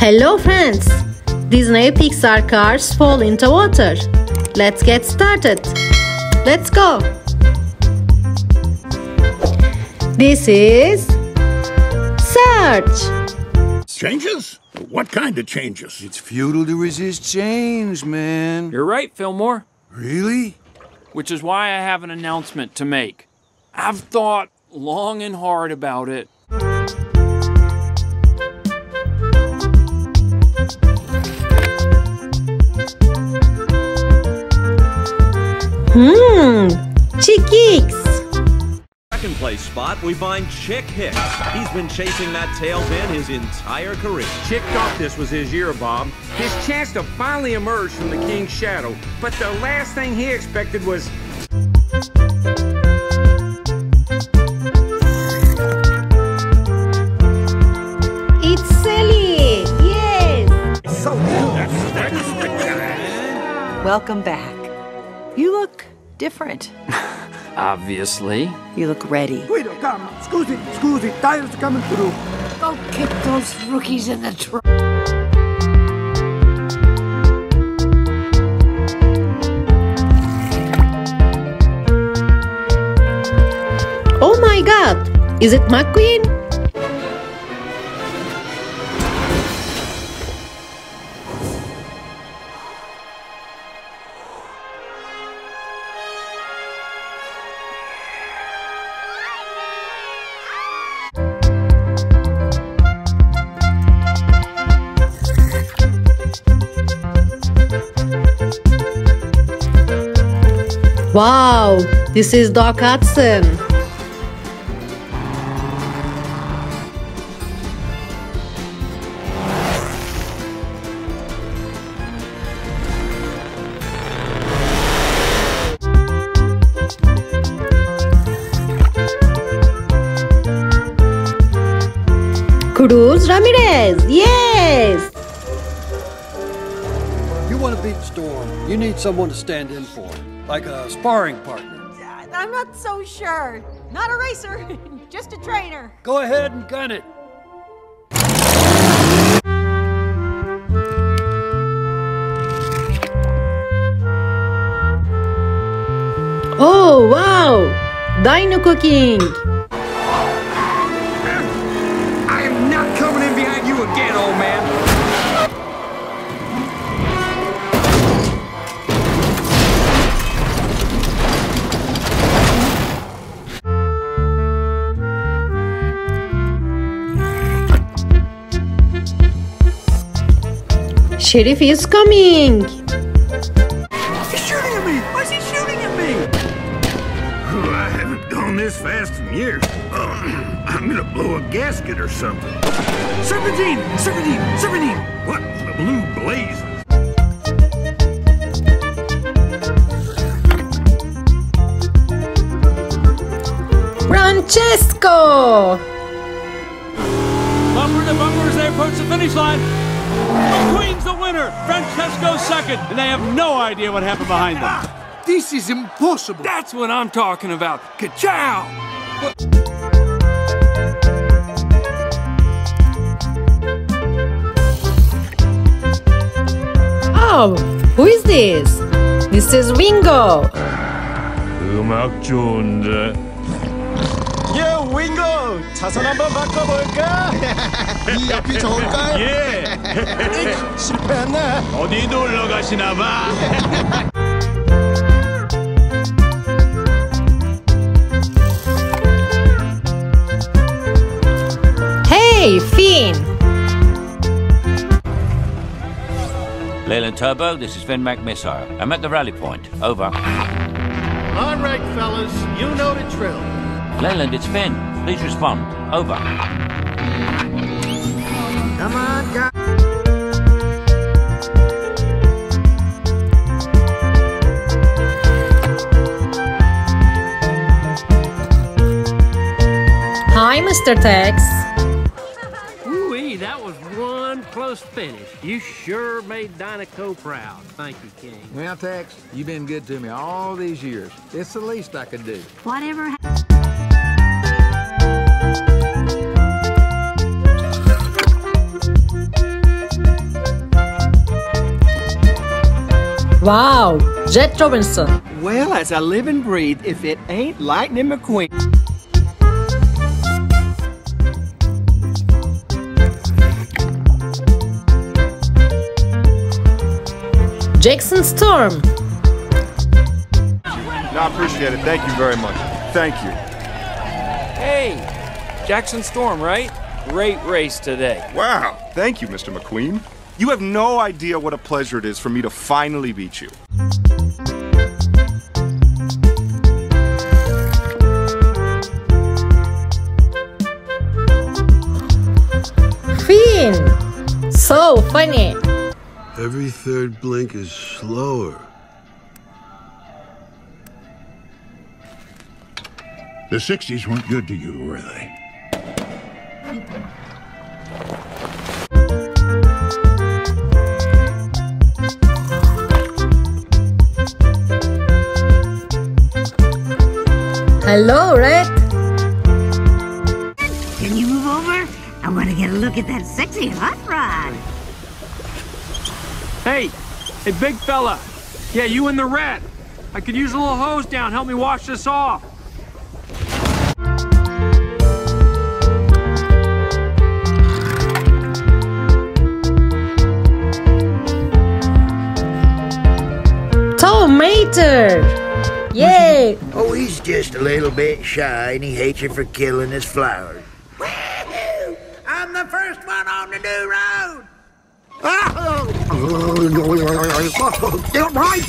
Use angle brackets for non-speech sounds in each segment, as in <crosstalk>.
Hello friends! Disney Pixar cars fall into water. Let's get started. Let's go! This is Search. Changes? What kind of changes? It's futile to resist change, man. You're right, Fillmore. Really? Which is why I have an announcement to make. I've thought long and hard about it. Hmm, Chick Hicks. Second place spot, we find Chick Hicks. He's been chasing that tail bin his entire career. Chick thought this was his year, Bob. His chance to finally emerge from the King's shadow. But the last thing he expected was <laughs> Welcome back. You look different. <laughs> Obviously. You look ready. Guido, come. Scusi, scusi. Tires coming through. Go kick those rookies in the trunk. Oh my god! Is it McQueen? Wow, this is Doc Hudson. Cruz Ramirez, yes! You want to beat the Storm, you need someone to stand in for, like a sparring partner. I'm not so sure. Not a racer, <laughs> just a trainer. Go ahead and gun it. Oh wow! Dinoco King! Sheriff is coming! He's shooting at me. Why is he shooting at me? I haven't gone this fast in years. Uh, <clears throat> I'm gonna blow a gasket or something. Serpentine! Serpentine! Serpentine! What? The blue blazes. Francesco! Bumper to bumper as they approach the finish line. Queen's the winner. Francesco second. And they have no idea what happened behind them. This is impossible. That's what I'm talking about. Ka-chow! Oh, who is this? Mrs. Wingo. Yeah, Wingo! 한번 바꿔볼까? <laughs> 이 앞이 좋을까요? 예 실패했네 어디 놀러 가시나 봐 Hey, Finn! Leland Turbo, this is Finn McMissile. I'm at the rally point. Over. All right, fellas, you know the drill. Leland, it's Finn. Please respond. Over. Come on, guys. Hi, Mr. Tex. Ooh, that was one close finish. You sure made Dinoco proud. Thank you, King. Well, Tex, you've been good to me all these years. It's the least I could do. Whatever. Wow, Jet Robinson. Well, as I live and breathe, if it ain't Lightning McQueen. Jackson Storm. No, I appreciate it. Thank you very much. Thank you. Hey, Jackson Storm, right? Great race today. Wow. Thank you, Mr. McQueen. You have no idea what a pleasure it is for me to finally beat you. Finn. So funny. Every third blink is slower. The 60s weren't good to you, were they? Hello, Red. Can you move over? I want to get a look at that sexy hot rod. Hey, hey, big fella. Yeah, you and the red. I could use a little hose down. Help me wash this off. Tow Mater. Oh, he's just a little bit shy and he hates you for killing his flowers. I'm the first one on the new road. Oh! Oh, Get right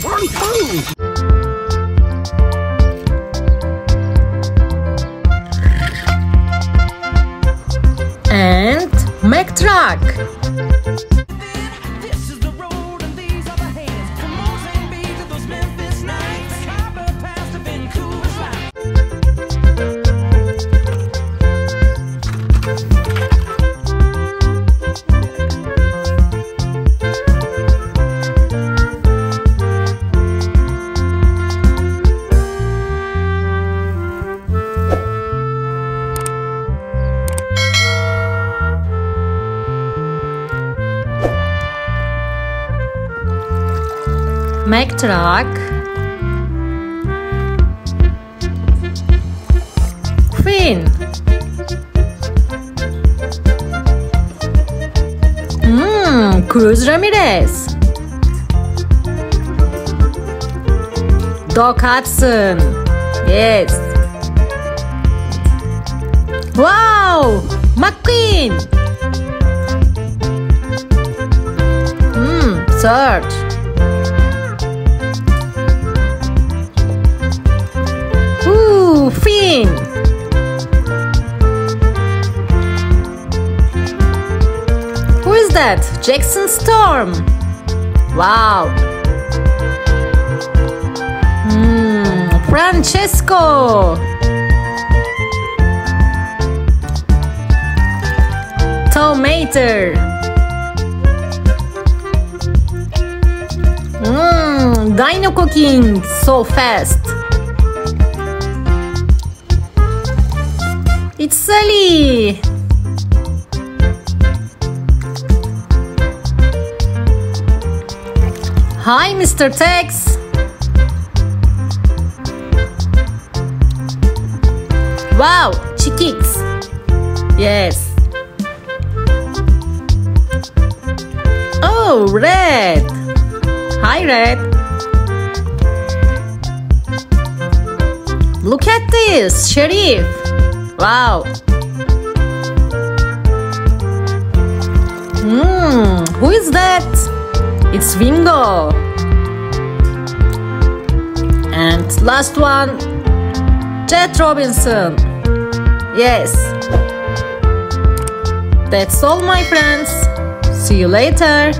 Truck. Finn. Mmm, Cruz Ramirez. Doc Hudson. Yes. Wow! McQueen! Mmm, Sarge. Finn! Who is that? Jackson Storm! Wow! Hmm, Francesco! Tow Mater! Mmm, Dinoco King So fast! It's Sally! Hi, Mr. Tex! Wow, Chick Hicks! Yes! Oh, Red! Hi, Red! Look at this, Sheriff! Wow! Hmm, who is that? It's Wingo! And last one, Jet Robinson! Yes! That's all, my friends! See you later!